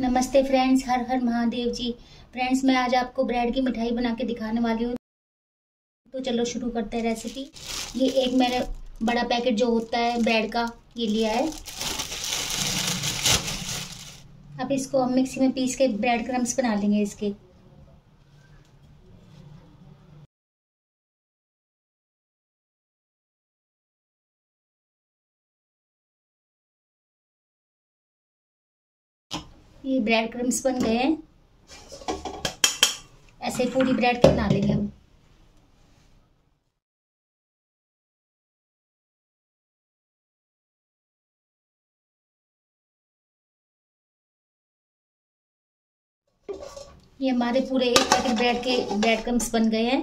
नमस्ते फ्रेंड्स, हर हर महादेव जी। फ्रेंड्स, मैं आज आपको ब्रेड की मिठाई बना के दिखाने वाली हूँ। तो चलो शुरू करते हैं रेसिपी ये एक मैंने बड़ा पैकेट जो होता है ब्रेड का, ये लिया है। अब इसको हम मिक्सी में पीस के ब्रेड क्रम्स बना लेंगे इसके। ये ब्रेड क्रम्स बन गए हैं। ऐसे पूरी ब्रेड के बना लेंगे हम। ये हमारे पूरे एक पैकेट ब्रेड के ब्रेड क्रम्स बन गए हैं।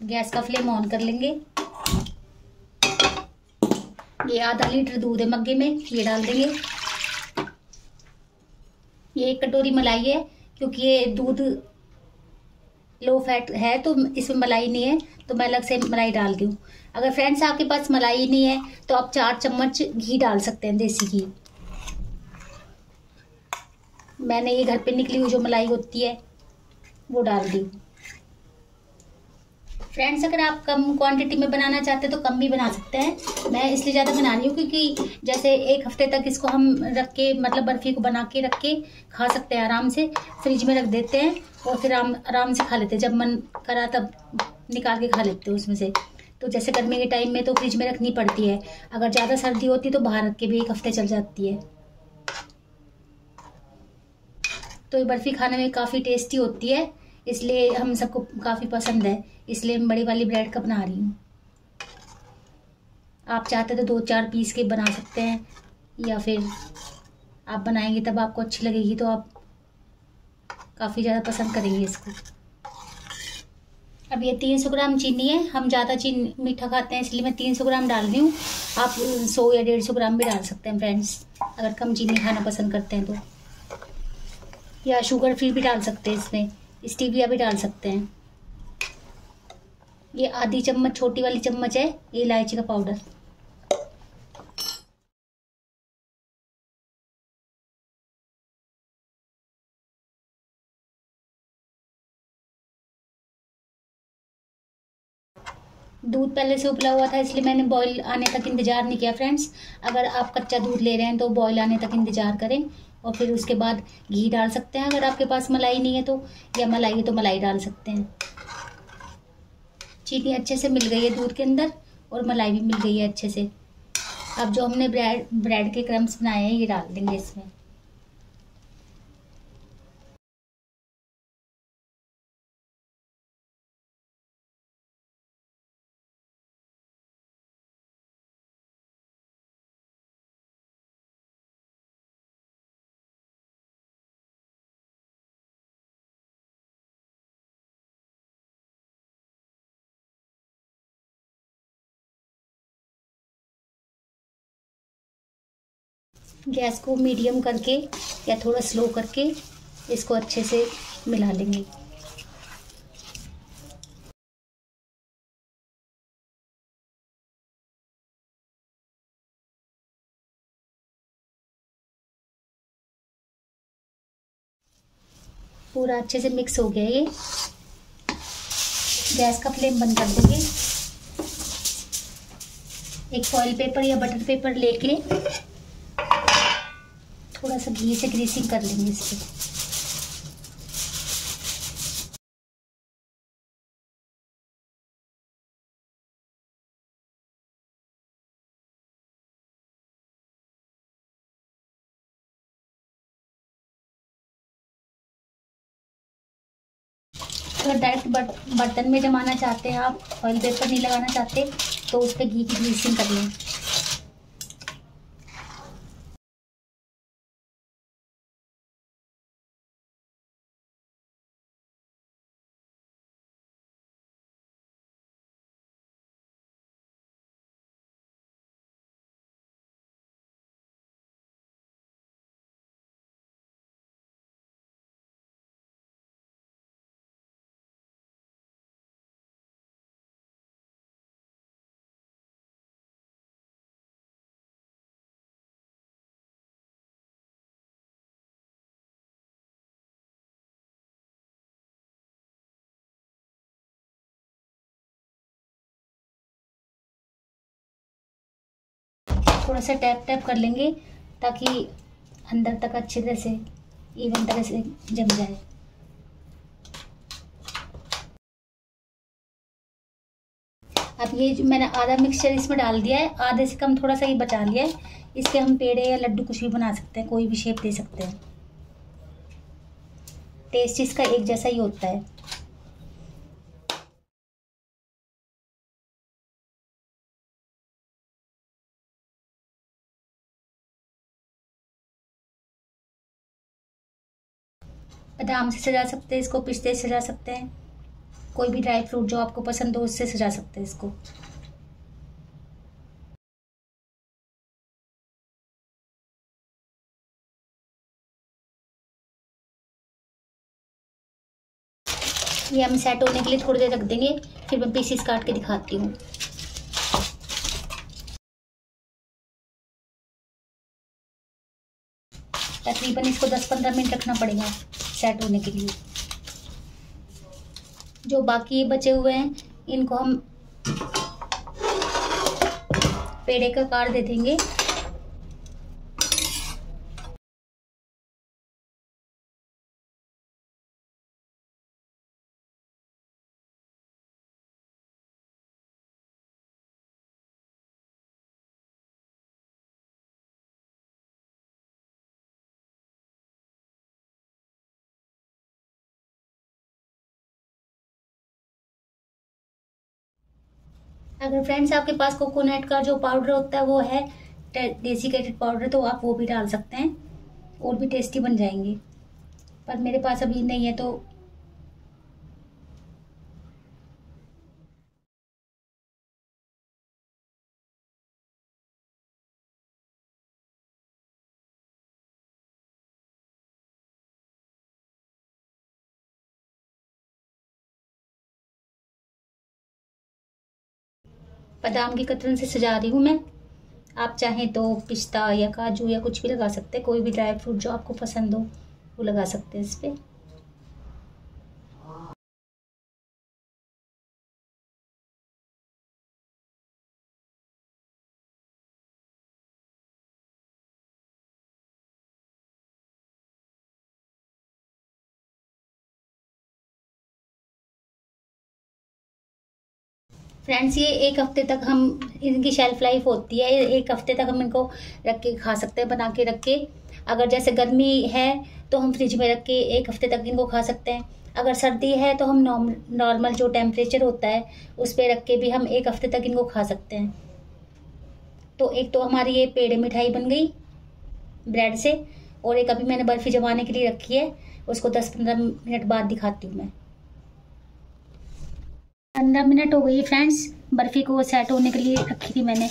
गैस का फ्लेम ऑन कर लेंगे। ये आधा लीटर दूध है मग्गे में, ये डाल देंगे। ये एक कटोरी मलाई है, क्योंकि ये दूध लो फैट है तो इसमें मलाई नहीं है तो मैं अलग से मलाई डाल दी अगर फ्रेंड्स आपके पास मलाई नहीं है तो आप चार चम्मच घी डाल सकते हैं, देसी घी। मैंने ये घर पे निकली हुई जो मलाई होती है, वो डाल दी। फ्रेंड्स अगर आप कम क्वांटिटी में बनाना चाहते हैं तो कम भी बना सकते हैं। मैं इसलिए ज़्यादा बना रही हूँ क्योंकि जैसे एक हफ़्ते तक इसको हम रख के मतलब बर्फ़ी को बना के रख के खा सकते हैं आराम से। फ्रिज में रख देते हैं और फिर आराम आराम से खा लेते हैं। जब मन करा तब निकाल के खा लेते हैं उसमें से। तो जैसे गर्मी के टाइम में तो फ्रिज में रखनी पड़ती है। अगर ज़्यादा सर्दी होती तो बाहर रख के भी एक हफ़्ते चल जाती है। तो ये बर्फ़ी खाने में काफ़ी टेस्टी होती है। इसलिए हम सबको काफ़ी पसंद है। इसलिए मैं बड़ी वाली ब्रेड का बना रही हूँ। आप चाहते तो दो चार पीस के बना सकते हैं, या फिर आप बनाएँगे तब आपको अच्छी लगेगी तो आप काफ़ी ज़्यादा पसंद करेंगे इसको। अब ये तीन सौ ग्राम चीनी है, हम ज़्यादा चीनी, मीठा खाते हैं, इसलिए मैं तीन सौ ग्राम डाल रही हूँ। आप सौ या डेढ़ सौ ग्राम भी डाल सकते हैं फ्रेंड्स अगर कम चीनी खाना पसंद करते हैं तो। या शुगर फ्री भी डाल सकते हैं इसमें। स्टीविया भी डाल सकते हैं। ये आधी चम्मच, छोटी वाली चम्मच है, ये इलायची का पाउडर। दूध पहले से उबला हुआ था, इसलिए मैंने बॉईल आने तक इंतज़ार नहीं किया फ्रेंड्स अगर आप कच्चा दूध ले रहे हैं तो बॉईल आने तक इंतज़ार करें। और फिर उसके बाद घी डाल सकते हैं अगर आपके पास मलाई नहीं है तो या मलाई है तो मलाई डाल सकते हैं। चीनी अच्छे से मिल गई है दूध के अंदर और मलाई भी मिल गई है अच्छे से। अब जो हमने ब्रेड ब्रेड के क्रम्स बनाए हैं, ये डाल देंगे इसमें। गैस को मीडियम करके या थोड़ा स्लो करके इसको अच्छे से मिला लेंगे। पूरा अच्छे से मिक्स हो गया ये। गैस का फ्लेम बंद कर देंगे। एक फॉइल पेपर या बटर पेपर लेके थोड़ा सा घी से ग्रीसिंग कर लेंगे इसको। अगर डायरेक्ट बर्तन में जमाना चाहते हैं आप, ऑयल पेपर नहीं लगाना चाहते तो उस पर घी की ग्रीसिंग कर लें। थोड़ा सा टैप टैप कर लेंगे ताकि अंदर तक अच्छी तरह से इवन तरह से जम जाए। अब ये जो मैंने आधा मिक्सचर इसमें डाल दिया है, आधे से कम थोड़ा सा ये बचा लिया है। इसके हम पेड़े या लड्डू कुछ भी बना सकते हैं, कोई भी शेप दे सकते हैं। टेस्ट इसका एक जैसा ही होता है। बादाम से सजा सकते हैं, इसको पिस्ते से सजा सकते हैं। कोई भी ड्राई फ्रूट जो आपको पसंद हो, उससे सजा सकते हैं इसको। ये हम सेट होने के लिए थोड़ी देर रख देंगे, फिर मैं पीसीस काट के दिखाती हूँ। तकरीबन इसको 10-15 मिनट रखना पड़ेगा सेट होने के लिए। जो बाकी बचे हुए हैं, इनको हम पेड़े का कार दे देंगे। अगर फ्रेंड्स आपके पास कोकोनट का जो पाउडर होता है, वो है डेसिकेटेड पाउडर तो आप वो भी डाल सकते हैं और भी टेस्टी बन जाएँगे। पर मेरे पास अभी नहीं है तो बादाम की कतरन से सजा रही हूँ मैं। आप चाहें तो पिस्ता या काजू या कुछ भी लगा सकते हैं। कोई भी ड्राई फ्रूट जो आपको पसंद हो, वो लगा सकते हैं इस पर फ्रेंड्स ये एक हफ़्ते तक हम इनकी शेल्फ लाइफ होती है। एक हफ़्ते तक हम इनको रख के खा सकते हैं, बना के रख के। अगर जैसे गर्मी है तो हम फ्रिज में रख के एक हफ़्ते तक इनको खा सकते हैं। अगर सर्दी है तो हम नॉर्मल जो टेम्परेचर होता है, उस पर रख के भी हम एक हफ़्ते तक इनको खा सकते हैं। तो एक तो हमारी ये पेड़ मिठाई बन गई ब्रेड से, और एक अभी मैंने बर्फ़ी जमाने के लिए रखी है, उसको दस पंद्रह मिनट बाद दिखाती हूँ मैं। पंद्रह मिनट हो गई फ्रेंड्स बर्फ़ी को सेट होने के लिए रखी थी मैंने।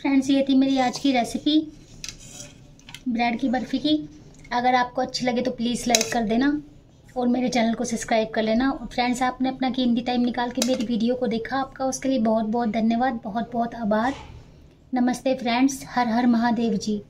फ्रेंड्स, ये थी मेरी आज की रेसिपी ब्रेड की बर्फ़ी की। अगर आपको अच्छी लगे तो प्लीज़ लाइक कर देना और मेरे चैनल को सब्सक्राइब कर लेना। और फ्रेंड्स आपने अपना कीमती टाइम निकाल के मेरी वीडियो को देखा। आपका उसके लिए बहुत बहुत धन्यवाद बहुत बहुत आभार। नमस्ते फ्रेंड्स हर हर महादेव जी।